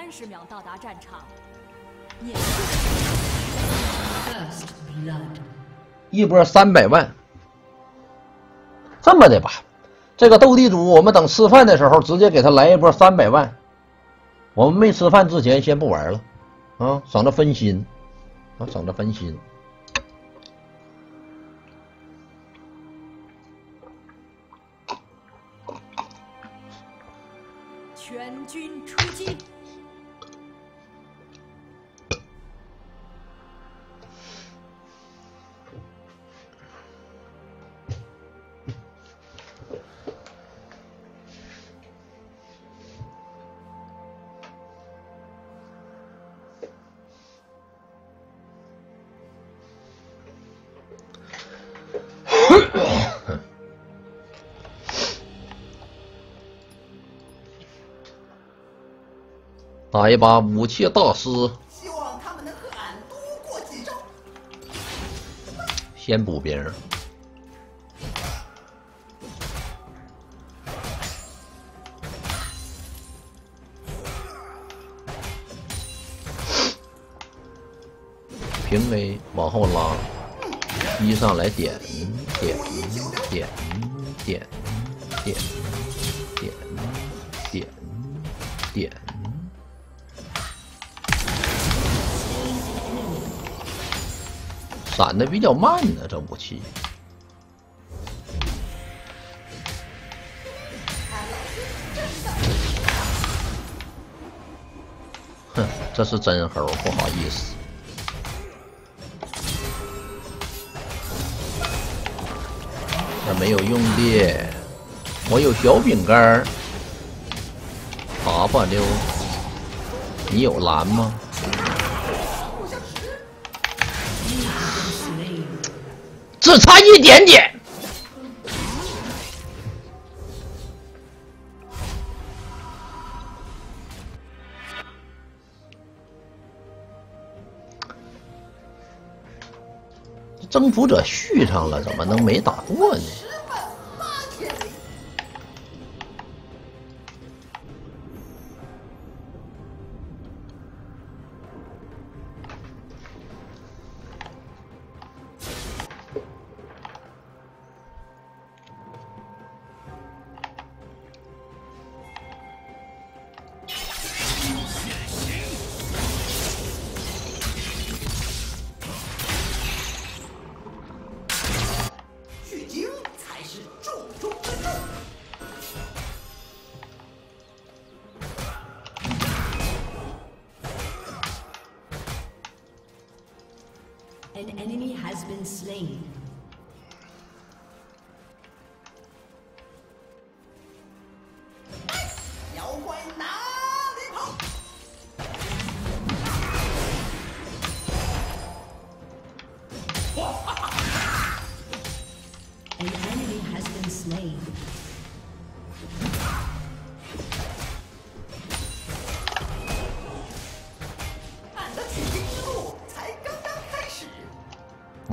三十秒到达战场。一波三百万，这么的吧，这个斗地主，我们等吃饭的时候直接给他来一波三百万。我们没吃饭之前先不玩了，啊，省得分心，啊，省得分心。打一把武器大师，希望他们能和俺多过几招。先补兵。平 A 往后拉，一上来点点点点点点点点。闪的比较慢呢，这武器。哼，这是真猴，不好意思。那没有用的，我有小饼干。打吧溜，你有蓝吗？只差一点点。征服者续上了，怎么能没打过呢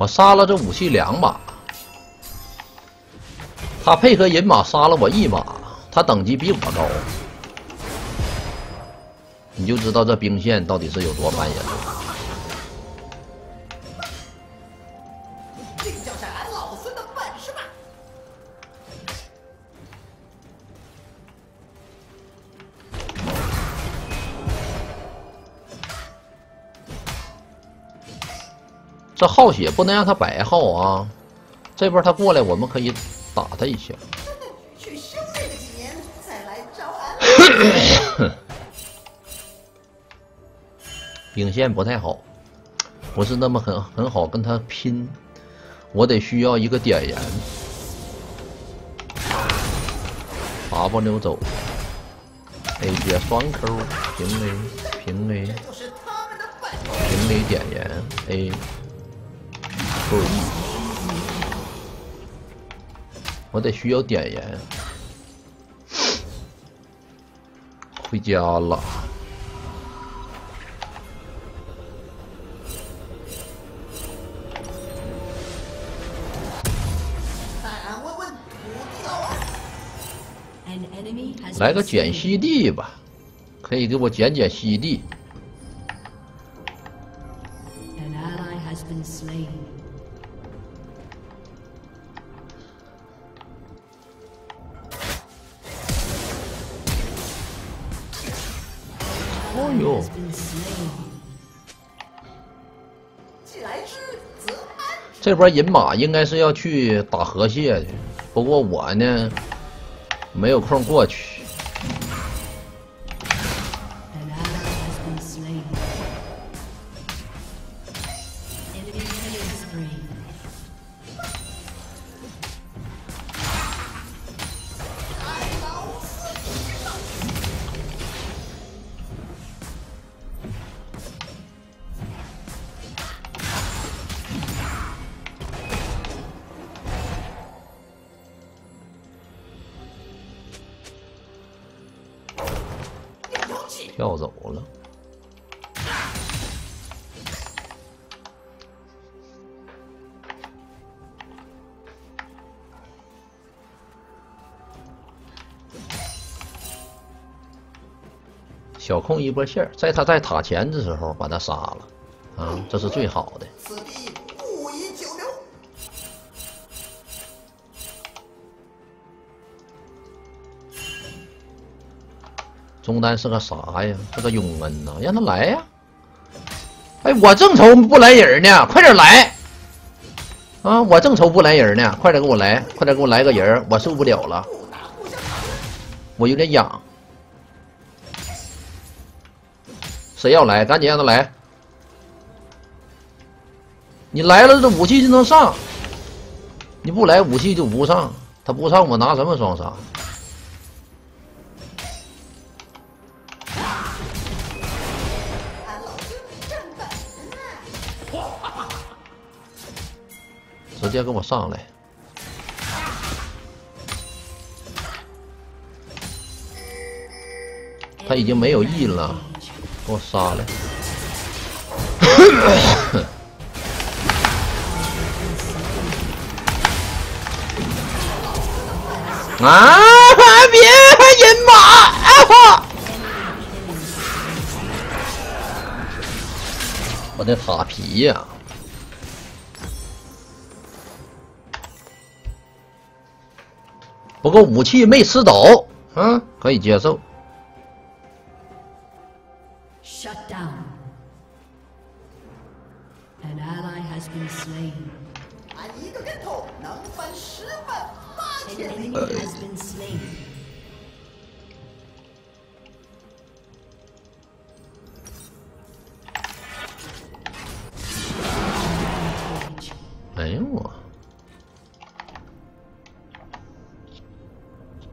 我杀了这武器两把，他配合人马杀了我一把，他等级比我高，你就知道这兵线到底是有多烦人了。这耗血不能让他白耗啊！这波他过来，我们可以打他一下。去修炼几年再来找俺。兵线不太好，不是那么很很好跟他拼。我得需要一个点燃。爬不溜走。A 接双 Q 平 A 平 A 平 A 点燃 A。够意，我得需要点燃。回家了。来个捡西地吧，可以给我捡捡西这波人马应该是要去打河蟹的，不过我呢没有空过去。小控一波线儿，在他在塔前的时候把他杀了，啊，这是最好的。此地不宜久留。中单是个啥呀？是个永恩呐，让他来呀！哎，我正愁不来人呢，快点来！啊，我正愁不来人呢，快点给我来，快点给我来个人，我受不了了，我有点痒。谁要来？赶紧让他来！你来了，这武器就能上；你不来，武器就不上。他不上，我拿什么双杀？直接给我上来！他已经没有 E 了，我杀了！啊！别人马！啊！我的塔皮呀、不过武器没吃走，嗯，可以接受。Shut down. An ally has been slain. 一个跟头能翻十万八 An 千里。enemy has been slain. 哎呦我，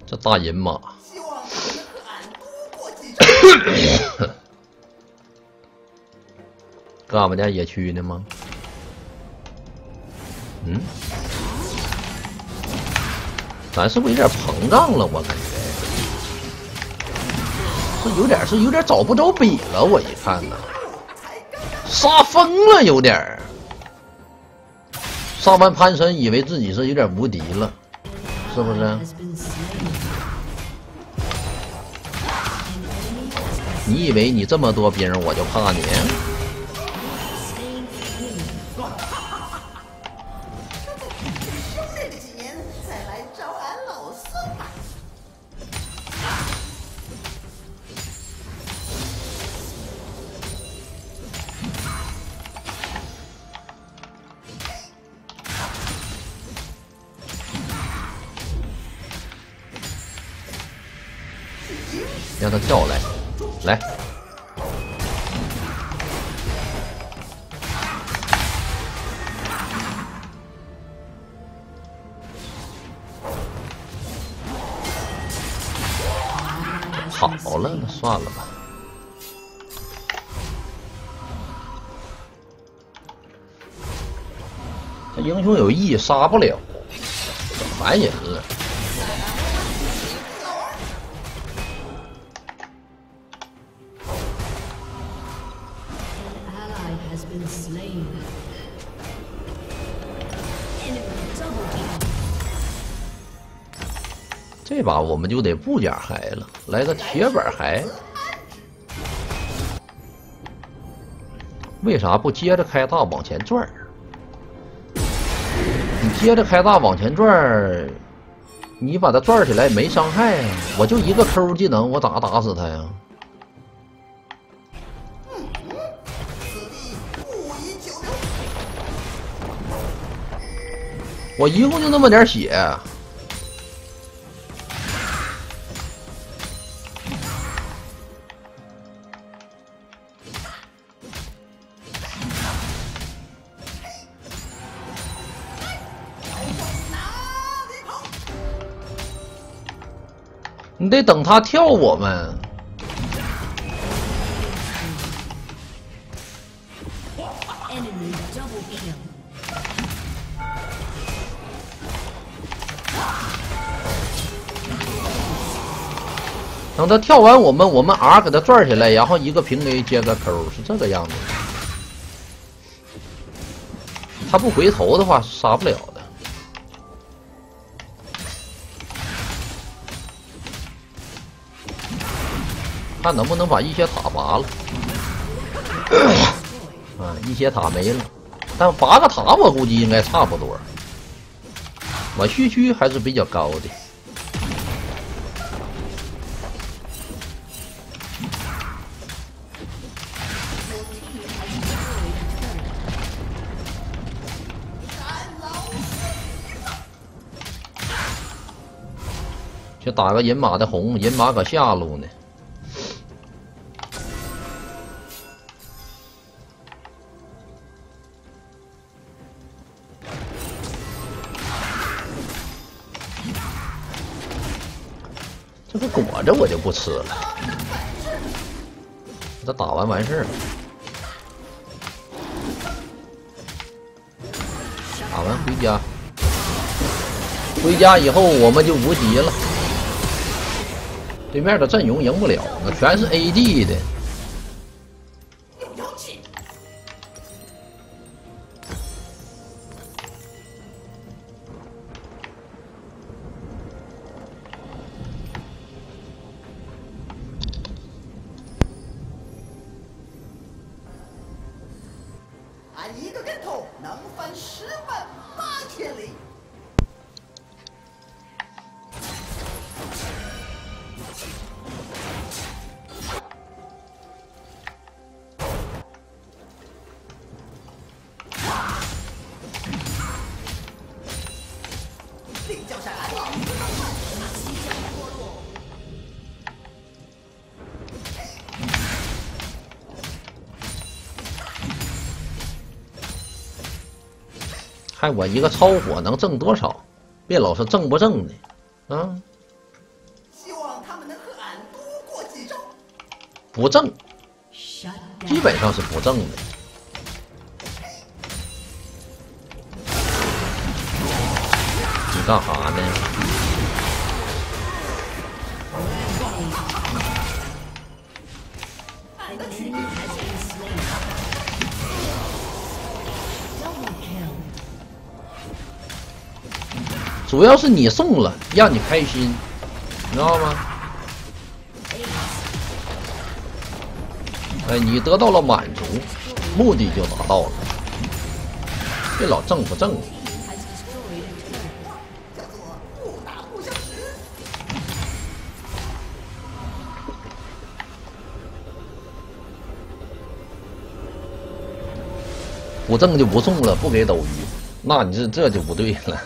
这大银马，搁俺们。家野区呢吗？嗯，咱是不是有点膨胀了？我感觉是有点是有点找不着北了。我一看呢，杀疯了，有点儿。上完潘神，以为自己是有点无敌了，是不是？你以为你这么多兵，我就怕你？Slain enemy. 休练个几年，再来找俺老孙吧。让他跳来，来。他英雄有 E 杀不了，烦人啊。这把我们就得布甲嗨了，来个铁板嗨。为啥不接着开大往前转？接着开大往前转，你把他转起来没伤害啊！我就一个 Q 技能，我咋打死他呀？我一共就那么点血，得等他跳我们。等他跳完我们，我们 R 给他转起来，然后一个平 A 接个 Q，是这个样子。他不回头的话，杀不了看能不能把一血塔拔了。啊，一血塔没了，但拔个塔我估计应该差不多。我区区还是比较高的。去打个银马的红，银马搁下路呢。不吃了，这打完完事儿了。打完回家，回家以后我们就无敌了。对面的阵容赢不了，那全是 AD 的。领教下来，老子即将脱落。还我一个超火能挣多少？别老是挣不挣的，啊，希望他们能和俺多过几招。不挣，基本上是不挣的。干哈呢？主要是你送了，让你开心，你知道吗？哎，你得到了满足，目的就达到了。别老挣不挣不挣就不送了，不给斗鱼，那你这这就不对了。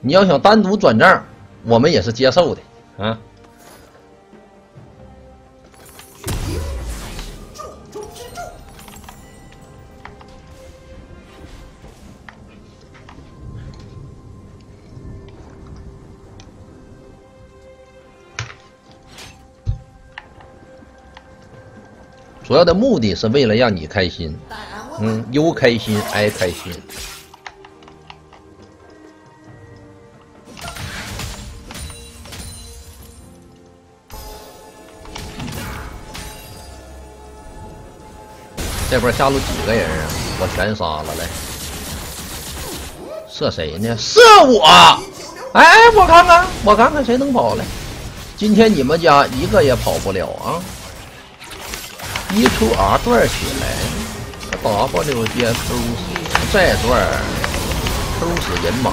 你要想单独转账，我们也是接受的啊。主要的目的是为了让你开心，嗯，U 开心，I 开心。这波下路几个人啊？我全杀了，来，射谁呢？射我！哎，我看看，我看看谁能跑来。今天你们家一个也跑不了啊！一出 R 段起来，W 接偷死，再段偷死人马。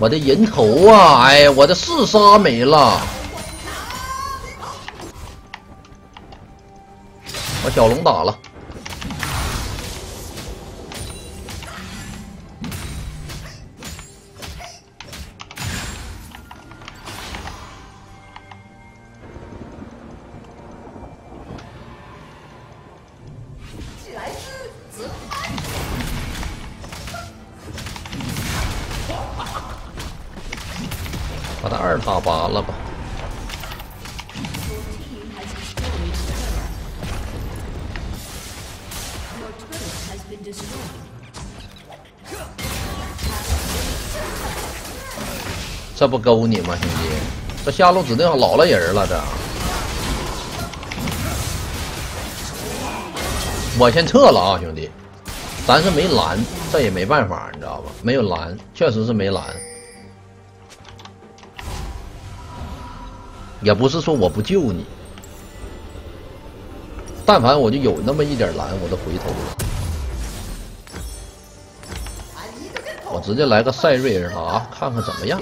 我的人头啊！哎，我的四杀没了。我小龙打了。二塔拔了吧。这不勾你吗，兄弟？这下路指定老了人了，这。我先撤了啊，兄弟，咱是没蓝，这也没办法，你知道吧？没有蓝，确实是没蓝。也不是说我不救你，但凡我就有那么一点蓝，我都回头了。我直接来个赛瑞尔啊，看看怎么样。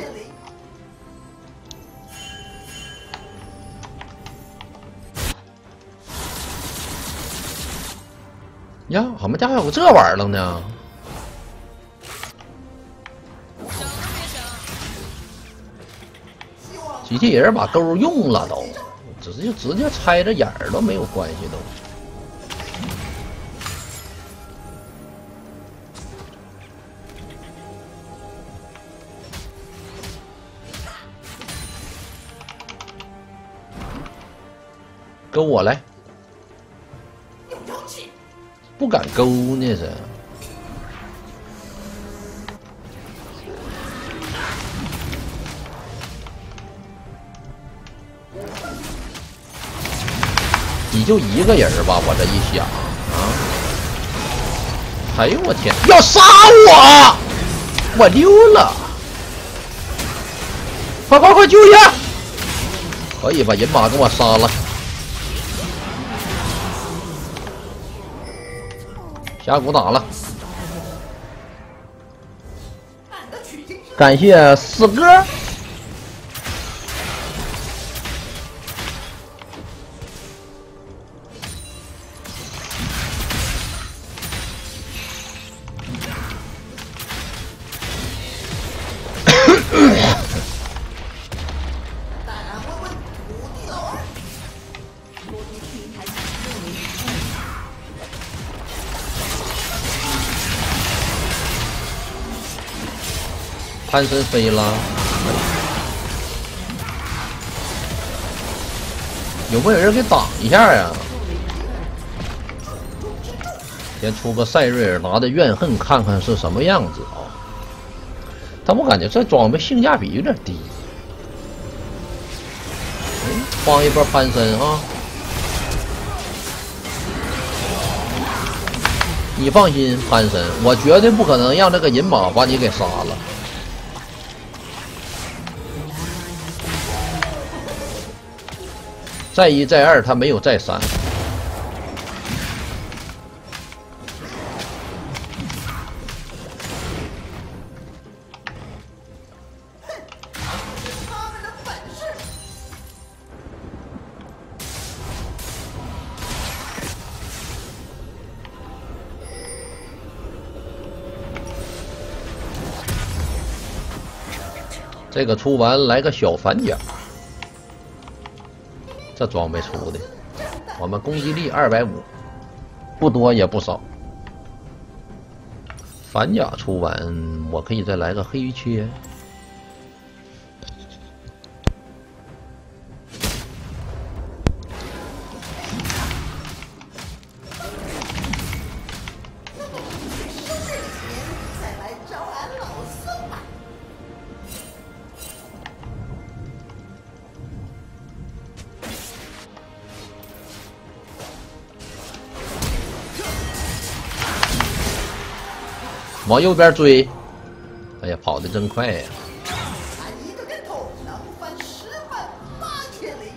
呀，俺们家还有这玩意儿呢！机器人把钩用了都，直接直接拆着眼儿都没有关系都。跟我来，不敢勾呢是。就一个人吧，我这一想啊，哎呦我天，要杀我！我溜了，快快快救下！可以把人马给我杀了。峡谷打了，感谢四哥。潘森飞了，有没有人给挡一下呀？先出个赛瑞尔拿的怨恨，看看是什么样子啊！但我感觉这装备性价比有点低。嗯，放一波潘森啊！你放心，潘森，我绝对不可能让这个银马把你给杀了。再一再二，他没有再三。他们的本事。这个出完来个小反甲，这装备出的，我们攻击力二百五，不多也不少。反甲出完，我可以再来个黑切。往右边追。哎呀跑的真快呀。一个跟头能翻十万八千里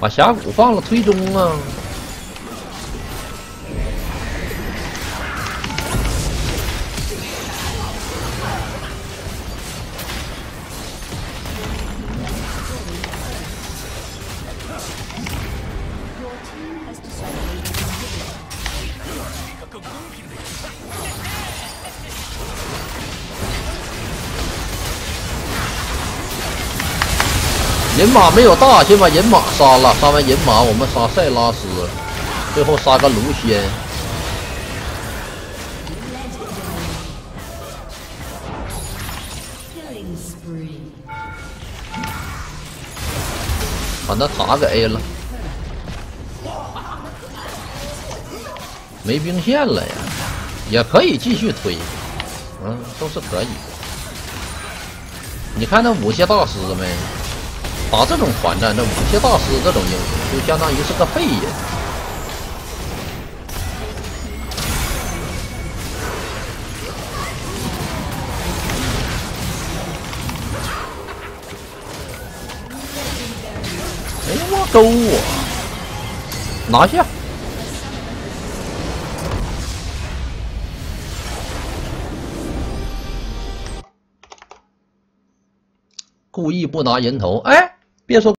把峡谷放了推中啊。人马没有大，先把人马杀了。杀完人马，我们杀塞拉斯，最后杀个卢仙。Killing spree. 把那塔给 A 了，没兵线了呀，也可以继续推，嗯，都是可以。你看那武器大师没？打这种团战，那武器大师这种英雄就相当于是个废人。哎呀，我勾我，拿下！故意不拿人头，哎，别说。